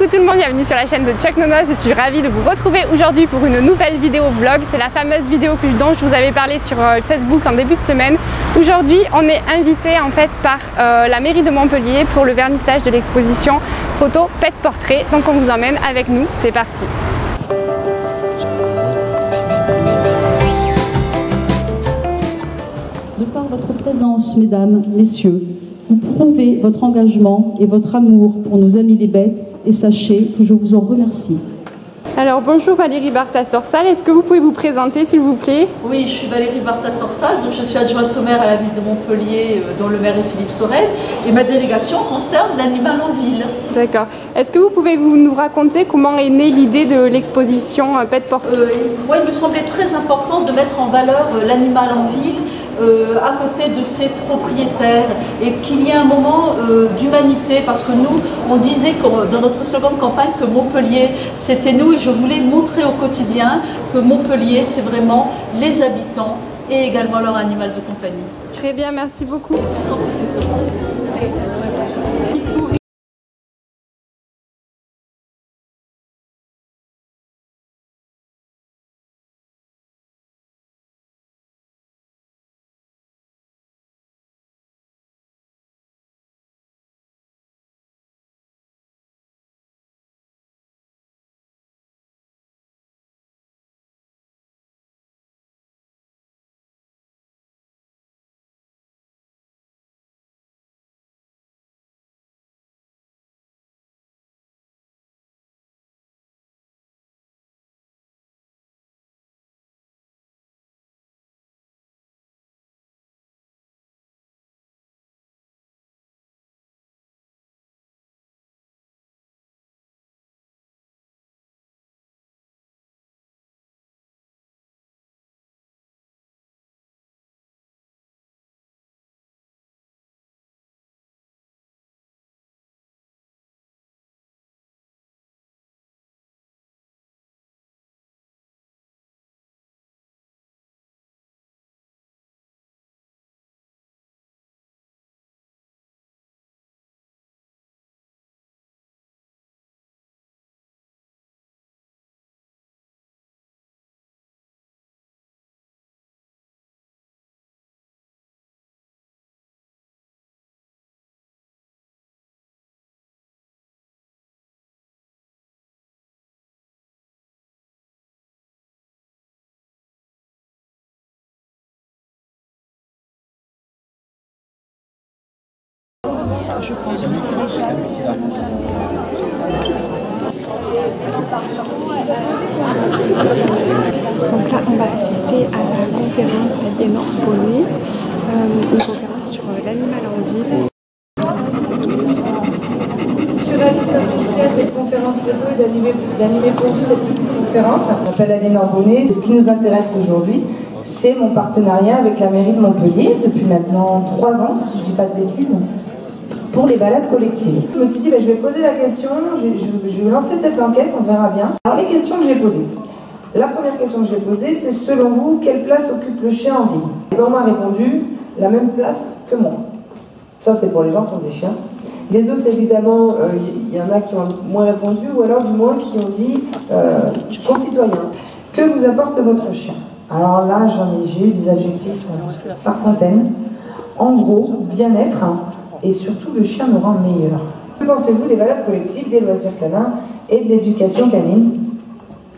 Coucou tout le monde, bienvenue sur la chaîne de Chuck Nonos. Je suis ravie de vous retrouver aujourd'hui pour une nouvelle vidéo vlog. C'est la fameuse vidéo dont je vous avais parlé sur euh, Facebook en début de semaine. Aujourd'hui, on est invité en fait par euh, la mairie de Montpellier pour le vernissage de l'exposition photo Pet Portrait. Donc on vous emmène avec nous, c'est parti. De par votre présence, mesdames, messieurs, vous prouvez votre engagement et votre amour pour nos amis les bêtes et sachez que je vous en remercie. Alors bonjour Valérie Bartha-Sorsal, est-ce que vous pouvez vous présenter s'il vous plaît? Oui, je suis Valérie Bartha-Sorsal, donc je suis adjointe au maire à la ville de Montpellier, euh, dont le maire est Philippe Sorel, et ma délégation concerne l'animal en ville. D'accord. Est-ce que vous pouvez vous nous raconter comment est née l'idée de l'exposition euh, Pet Portrait euh, Moi, il me semblait très important de mettre en valeur euh, l'animal en ville euh, à côté de ses propriétaires et qu'il y ait un moment euh, d'humanité parce que nous, on disait dans notre slogan de campagne que Montpellier, c'était nous et je voulais montrer au quotidien que Montpellier, c'est vraiment les habitants et également leur animal de compagnie. Très bien, merci beaucoup. Je pense Donc là, on va assister à la conférence d'Aliénor Bonnet, euh, une conférence sur l'animal en ville. Je suis ravie de participer à cette conférence photo et d'animer d'animer pour vous cette conférence. Je m'appelle Aléna Bonnet. Ce qui nous intéresse aujourd'hui, c'est mon partenariat avec la mairie de Montpellier depuis maintenant trois ans, si je ne dis pas de bêtises, pour les balades collectives. Je me suis dit, ben, je vais poser la question, je, vais lancer cette enquête, on verra bien. Alors les questions que j'ai posées. La première question que j'ai posée, c'est selon vous, quelle place occupe le chien en ville? Et ben, on m'a répondu, la même place que moi. Ça, c'est pour les gens qui ont des chiens. Les autres, évidemment, euh, il y, en a qui ont moins répondu, ou alors du moins qui ont dit euh, concitoyens. Que vous apporte votre chien? Alors là, j'ai eu des adjectifs euh, par centaines. En gros, bien-être, hein, et surtout le chien me rend meilleur. Que pensez-vous des balades collectives, des loisirs canins et de l'éducation canine?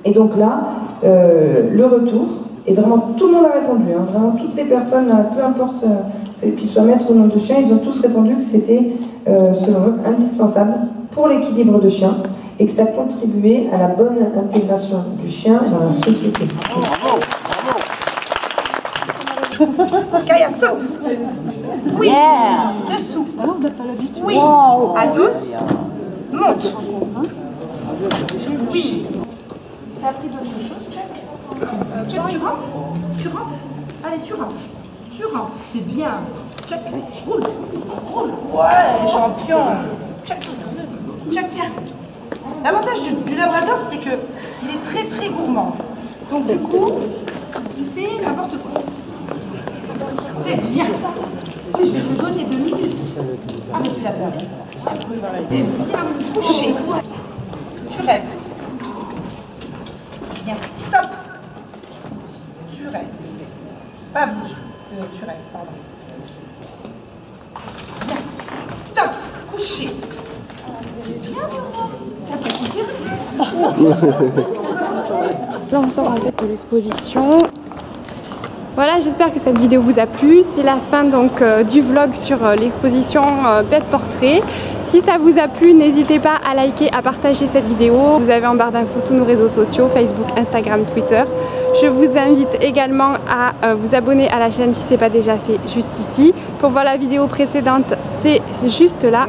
Et donc là, euh, le retour, et vraiment tout le monde a répondu, hein, vraiment toutes les personnes, là, peu importe euh, qu'ils soient maîtres ou non de chien, ils ont tous répondu que c'était, euh, selon eux, indispensable pour l'équilibre de chien et que ça contribuait à la bonne intégration du chien dans la société. Kaya saute. Oui. Oui. À douce. Monte. Oui. T'as appris d'autres choses, Check Check, tu rentres Tu rentres Allez, tu rentres. Tu rentres. C'est bien. Check. Roule. Roule. Ouais, champion. Check. Check, tiens. L'avantage du, du labrador, c'est que il est très très gourmand. Donc du coup, il fait n'importe quoi. C'est bien. Je vais te donner deux minutes. Ah, mais tu l'as. C'est bien couché. Tu restes. Bien. Stop. Tu restes. Pas bouge. Euh, tu restes, pardon. Bien. Stop. Couché. Pas Là on sort en fait de l'exposition. Voilà, j'espère que cette vidéo vous a plu. C'est la fin donc euh, du vlog sur euh, l'exposition euh, Bête Portrait. Si ça vous a plu, n'hésitez pas à liker, à partager cette vidéo. Vous avez en barre d'infos tous nos réseaux sociaux, Facebook, Instagram, Twitter. Je vous invite également à euh, vous abonner à la chaîne si ce n'est pas déjà fait juste ici. Pour voir la vidéo précédente, c'est juste là.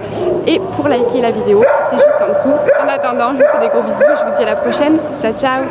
Et pour liker la vidéo, c'est juste en dessous. En attendant, je vous fais des gros bisous. Je vous dis à la prochaine. Ciao, ciao